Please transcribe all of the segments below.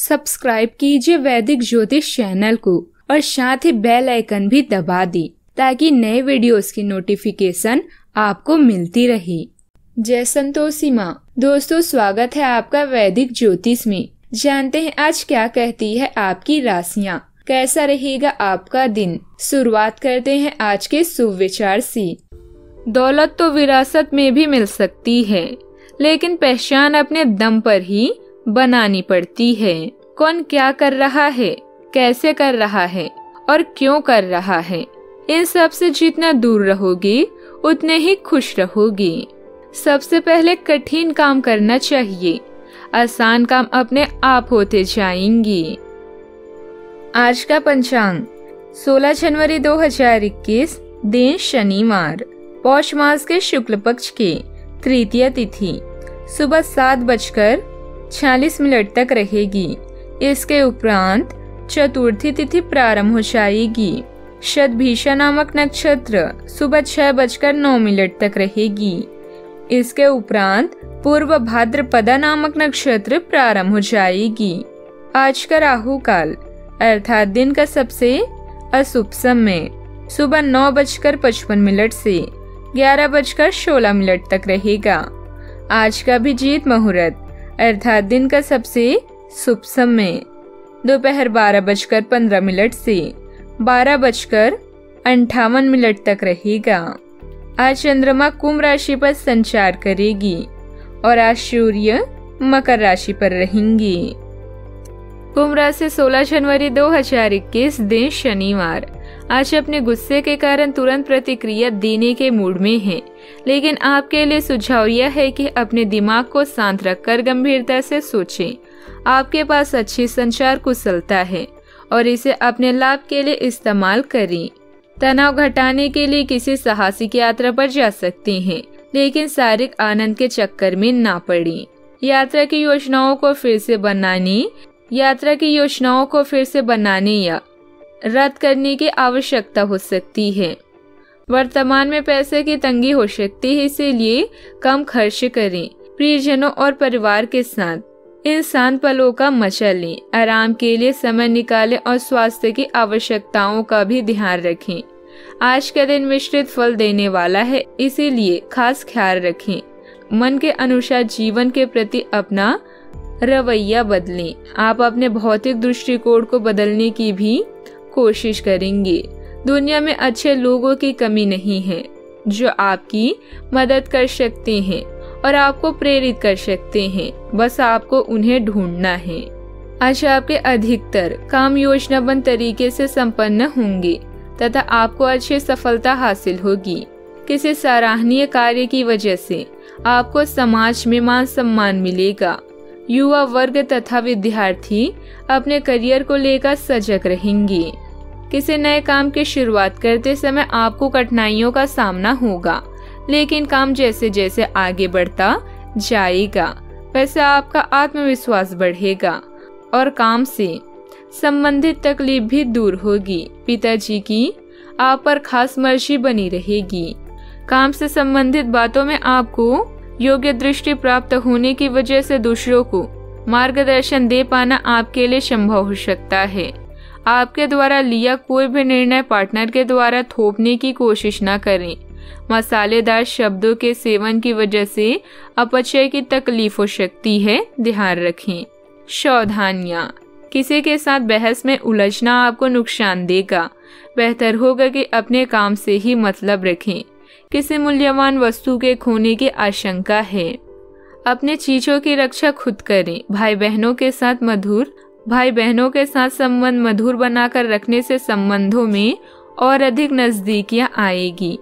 Subscribe कीजिए वैदिक ज्योतिष चैनल को और साथ ही बेल आइकन भी दबा दी ताकि नए वीडियोस की नोटिफिकेशन आपको मिलती रहे। जय संतोषी माँ। दोस्तों, स्वागत है आपका वैदिक ज्योतिष में। जानते हैं आज क्या कहती है आपकी राशियाँ। कैसा रहेगा आपका दिन? शुरुआत करते हैं आज के सुविचार से। दौलत तो विरासत में भी मिल सकती है, लेकिन पहचान अपने दम पर ही बनानी पड़ती है। कौन क्या कर रहा है? कैसे कर रहा है? और क्यों कर रहा है? इन सबसे जितना दूर रहोगी, उतने ही खुश रहोगी। सबसे पहले कठिन काम करना चाहिए। आसान काम अपने आप होते जाएँगी। आज का पंचांग। 16 जनवरी 2021 दिन शनिवार। पौष मास के शुक्ल पक्ष की तृतीय तिथि। सुबह सात बजकर छियालीस मिनट तक रहेगी। इसके उपरांत चतुर्थी तिथि प्रारंभ हो जाएगी। शतभीषा नामक नक्षत्र सुबह छह बजकर नौ मिनट तक रहेगी। इसके उपरांत पूर्व भाद्रपदा नामक नक्षत्र प्रारंभ हो जाएगी। आज का राहु काल, अर्थात दिन का सबसे अशुभ समय, सुबह नौ बजकर पचपन मिनट से ग्यारह बजकर सोलह मिनट तक रहेगा। आज का भी जीत मुहूर्त। अर्थात दिन का सबसे शुभ समय। दोपहर बारह बजकर पंद्रह मिनट से बारह बजकर अंठावन मिनट तक रहेगा। आज चंद्रमा कुंभ राशि पर संचार करेगी और आज सूर्य मकर राशि पर रहेंगी। कुंभ राशि 16 जनवरी 2021 दिन शनिवार। आज अपने गुस्से के कारण तुरंत प्रतिक्रिया देने के मूड में हैं, लेकिन आपके लिए सुझाव यह है कि अपने दिमाग को शांत रखकर गंभीरता से सोचें। आपके पास अच्छी संचार कुशलता है और इसे अपने लाभ के लिए इस्तेमाल करें। तनाव घटाने के लिए किसी साहसिक यात्रा पर जा सकते हैं लेकिन शारीरिक आनंद के चक्कर में ना पड़े। यात्रा की योजनाओं को फिर से बनाने यात्रा की योजनाओं को फिर से बनाने या रद्द करने की आवश्यकता हो सकती है। वर्तमान में पैसे की तंगी हो सकती है, इसीलिए कम खर्च करें। प्रियजनों और परिवार के साथ शांत पलों का मज़ा लें। आराम के लिए समय निकालें और स्वास्थ्य की आवश्यकताओं का भी ध्यान रखें। आज का दिन मिश्रित फल देने वाला है, इसीलिए खास ख्याल रखें। मन के अनुसार जीवन के प्रति अपना रवैया बदलें। आप अपने भौतिक दृष्टिकोण को बदलने की भी कोशिश करेंगे। दुनिया में अच्छे लोगों की कमी नहीं है, जो आपकी मदद कर सकते हैं और आपको प्रेरित कर सकते हैं। बस आपको उन्हें ढूंढना है। आज आपके अधिकतर काम योजनाबद्ध तरीके से संपन्न होंगे, तथा आपको अच्छी सफलता हासिल होगी। किसी सराहनीय कार्य की वजह से आपको समाज में मान सम्मान मिलेगा। युवा वर्ग तथा विद्यार्थी अपने करियर को लेकर सजग रहेंगे। किसी नए काम की शुरुआत करते समय आपको कठिनाइयों का सामना होगा, लेकिन काम जैसे जैसे आगे बढ़ता जाएगा, वैसे आपका आत्मविश्वास बढ़ेगा और काम से संबंधित तकलीफ़ भी दूर होगी। पिताजी की आप पर खास मर्ज़ी बनी रहेगी। काम से संबंधित बातों में आपको योग्य दृष्टि प्राप्त होने की वजह से दूसरों को मार्गदर्शन दे पाना आपके लिए संभव हो सकता है। आपके द्वारा लिया कोई भी निर्णय पार्टनर के द्वारा थोपने की कोशिश न करें। मसालेदार शब्दों के सेवन की वजह से अपचय की तकलीफ़ हो सकती है, ध्यान रखें। सावधानियाँ। किसी के साथ बहस में उलझना आपको नुकसान देगा। बेहतर होगा कि अपने काम से ही मतलब रखें। किसी मूल्यवान वस्तु के खोने की आशंका है। अपने चीज़ों की रक्षा खुद करें। भाई बहनों के साथ मधुर भाई बहनों के साथ संबंध मधुर बनाकर रखने से संबंधों में और अधिक नजदीकियाँ आएगी।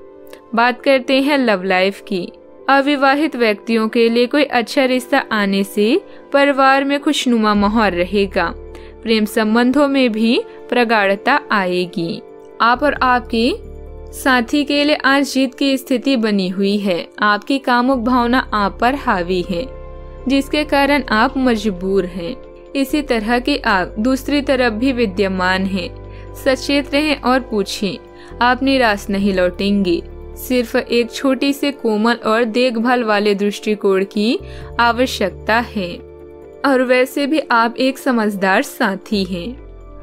बात करते हैं लव लाइफ की। अविवाहित व्यक्तियों के लिए कोई अच्छा रिश्ता आने से परिवार में खुशनुमा माहौल रहेगा। प्रेम संबंधों में भी प्रगाढ़ता आएगी। आप और आपकी साथी के लिए आज जीत की स्थिति बनी हुई है। आपकी कामुक भावना आप पर हावी है, जिसके कारण आप मजबूर हैं। इसी तरह की आग दूसरी तरफ़ भी विद्यमान है। सचेत रहें और पूछें, आप निराश नहीं लौटेंगे। सिर्फ़ एक छोटी से कोमल और देखभाल वाले दृष्टिकोण की आवश्यकता है। और वैसे भी आप एक समझदार साथी हैं।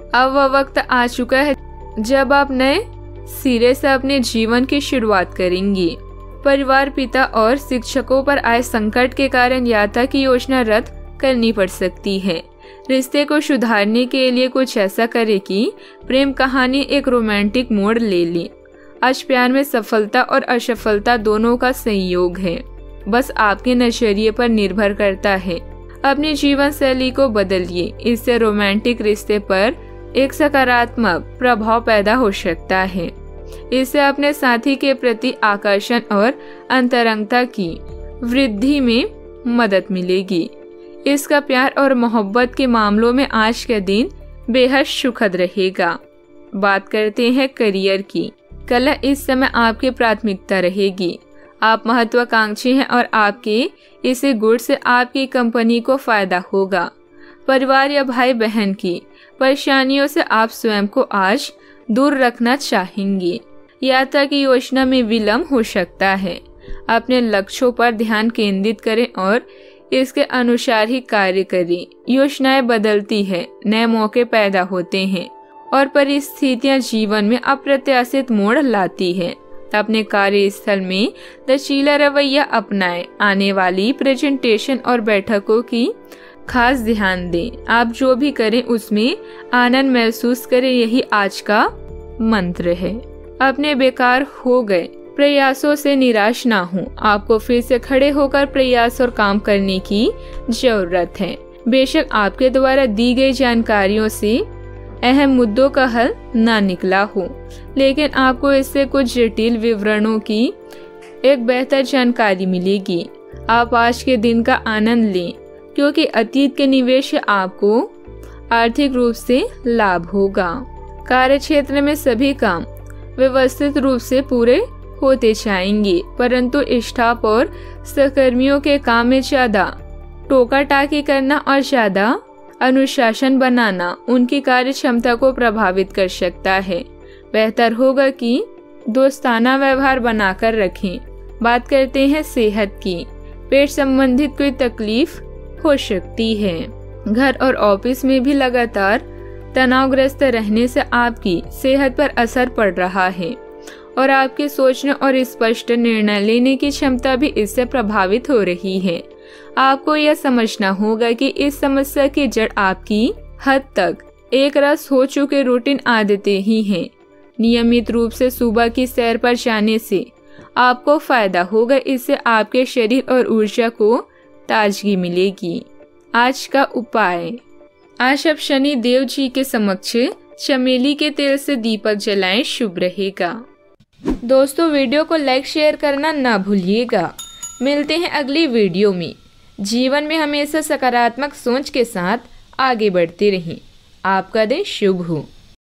अब वह वक्त आ चुका है जब आप नए सिरे से अपने जीवन की शुरुआत करेंगी। परिवार पिता और शिक्षकों पर आए संकट के कारण यात्रा की योजना रद्द करनी पड़ सकती है। रिश्ते को सुधारने के लिए कुछ ऐसा करे कि प्रेम कहानी एक रोमांटिक मोड़ ले ले। आज प्यार में सफलता और असफलता दोनों का संयोग है। बस आपके नज़रिए पर निर्भर करता है। अपनी जीवन शैली को बदलिए। इससे रोमांटिक रिश्ते पर एक सकारात्मक प्रभाव पैदा हो सकता है। इससे अपने साथी के प्रति आकर्षण और अंतरंगता की वृद्धि में मदद मिलेगी। इसका प्यार और मोहब्बत के मामलों में आज का दिन बेहद सुखद रहेगा। बात करते हैं करियर की। कला इस समय आपकी प्राथमिकता रहेगी। आप महत्वाकांक्षी हैं और आपके इसे गुण से आपकी कंपनी को फ़ायदा होगा। परिवार या भाई बहन की। परेशानियों से आप स्वयं को आज दूर रखना चाहेंगे। यात्रा की योजना में विलम्ब हो सकता है। अपने लक्ष्यों पर ध्यान केंद्रित करें और इसके अनुसार ही कार्य करें। योजनाएँ बदलती है, नए मौके पैदा होते हैं और परिस्थितियाँ जीवन में अप्रत्याशित मोड़ लाती है। अपने कार्यस्थल में लचीला रवैया अपनाए। आने वाली प्रेजेंटेशन और बैठकों की खास ध्यान दें। आप जो भी करें, उसमें आनंद महसूस करें, यही आज का मंत्र है। अपने बेकार हो गए, प्रयासों से निराश ना हो। आपको फिर से खड़े होकर प्रयास और काम करने की ज़रूरत है। बेशक आपके द्वारा दी गई जानकारियों से अहम मुद्दों का हल ना निकला हो, लेकिन आपको इससे कुछ जटिल विवरणों की एक बेहतर जानकारी मिलेगी। आप आज के दिन का आनंद लें। क्योंकि अतीत के निवेश आपको आर्थिक रूप से लाभ होगा। कार्य क्षेत्र में सभी काम व्यवस्थित रूप से पूरे होते जाएँगे, परंतु स्टाफ और सहकर्मियों के काम में ज़्यादा टोका टाकी करना और ज़्यादा अनुशासन बनाना उनकी कार्य क्षमता को प्रभावित कर सकता है। बेहतर होगा कि दोस्ताना व्यवहार बनाकर रखें। बात करते हैं सेहत की। पेट संबंधित कोई तकलीफ़ हो सकती है। घर और ऑफ़िस में भी लगातार तनावग्रस्त रहने से आपकी सेहत पर असर पड़ रहा है और आपके सोचने और स्पष्ट निर्णय लेने की क्षमता भी इससे प्रभावित हो रही है। आपको यह समझना होगा कि इस समस्या की जड़ आपकी हद तक एक रस हो चुके रूटीन आदतें ही हैं। नियमित रूप से सुबह की सैर पर जाने से आपको फ़ायदा होगा। इससे आपके शरीर और ऊर्जा को ताजगी मिलेगी। आज का उपाय। आज अब शनि देव जी के समक्ष चमेली के तेल से दीपक जलाएँ, शुभ रहेगा। दोस्तों, वीडियो को लाइक शेयर करना ना भूलिएगा। मिलते हैं अगली वीडियो में। जीवन में हमेशा सकारात्मक सोच के साथ आगे बढ़ते रहें। आपका दिन शुभ हो।